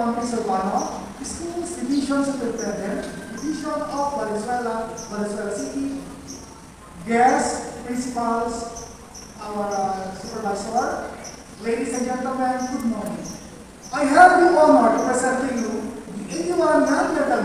account is one-off. This means divisions of prepare them. Division of Valenzuela, Valenzuela City, guests, principals, our uh, supervisor, ladies and gentlemen, good morning. I have the honor to present to you the 81 non-metal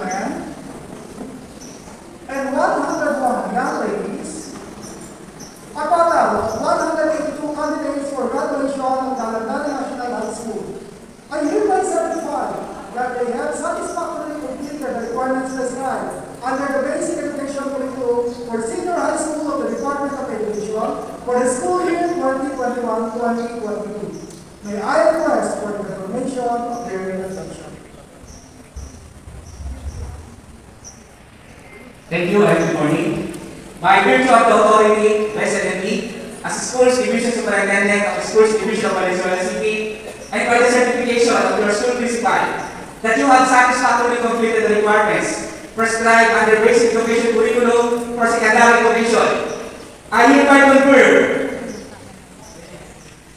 For the school year 2021-2022, may I request for the confirmation of their attention. Thank you and good morning. My dear to the authority, President Lee, as Schools Division Superintendent of the Schools Division of Valenzuela City, and by the certification of your school principal, that you have satisfactorily completed the requirements prescribed under basic education curriculum for secondary education I hereby confer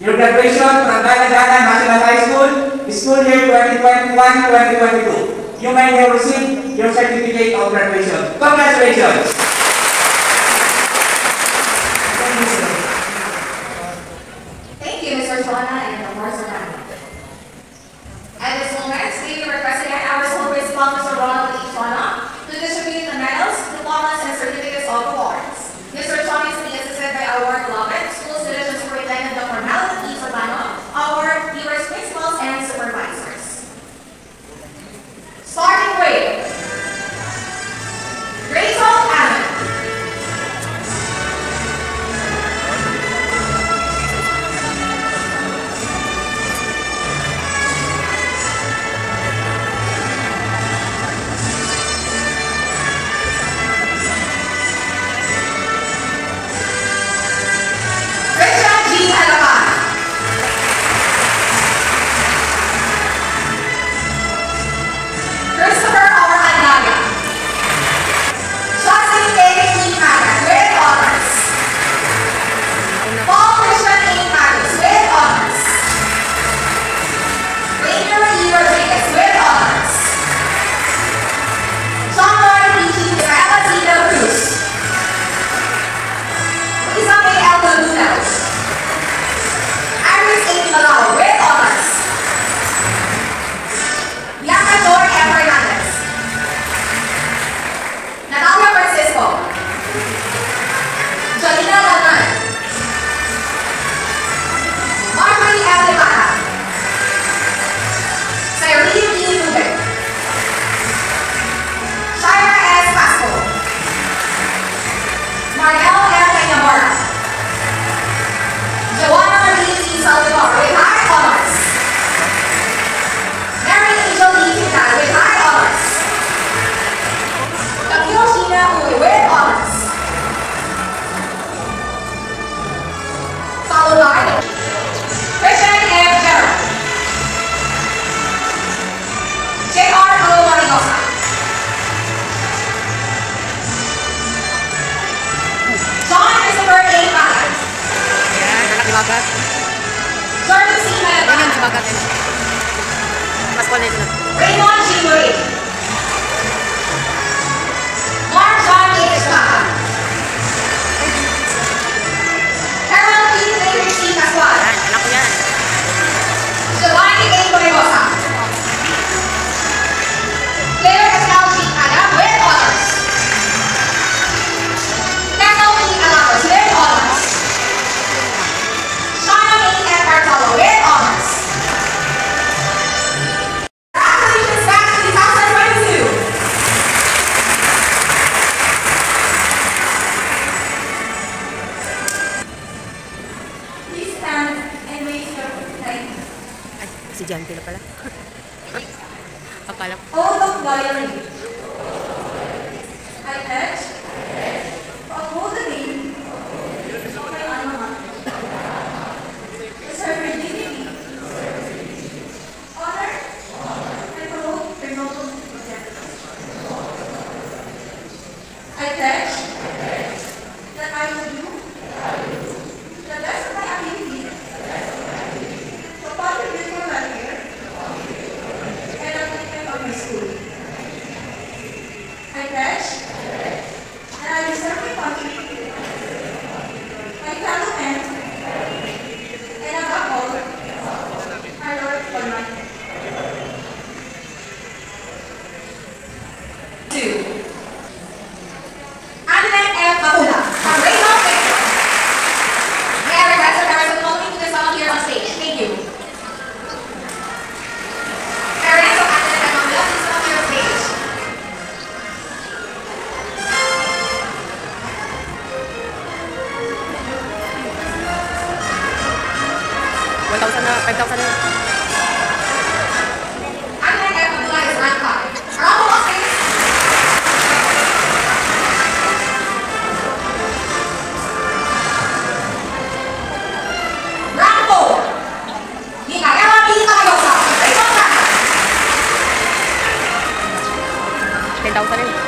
your graduation from Dagandagan National High School, school year 2021-2022. You may have received your certificate of graduation. Congratulations! joga mesmo. Mas pode ir. Né? 我到三呢了还不呢三单了他们应该不知道有三套你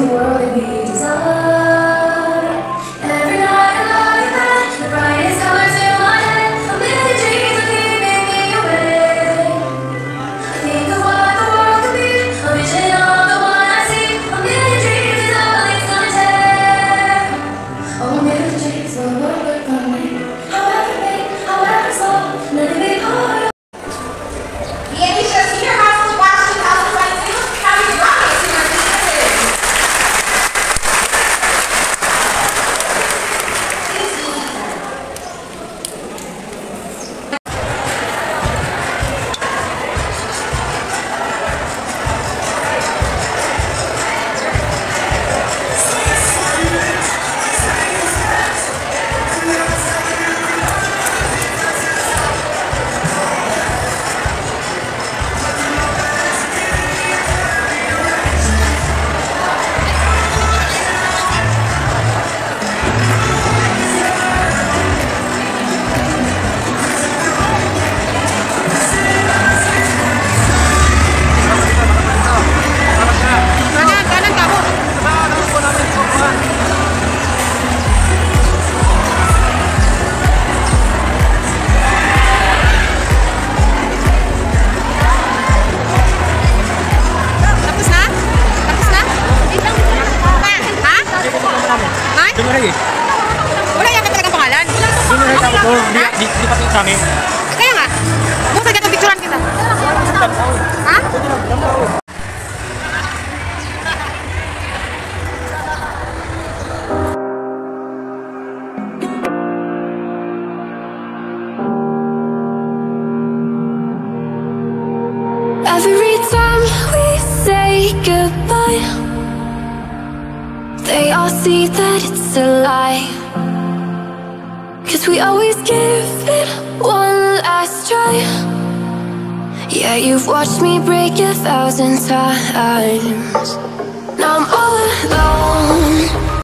the world me. di, di kami. Nggak? Kita. Every time we say goodbye They all see that it's a lie Cause we always give it one last try. Yeah, you've watched me break a thousand times. Now I'm all alone.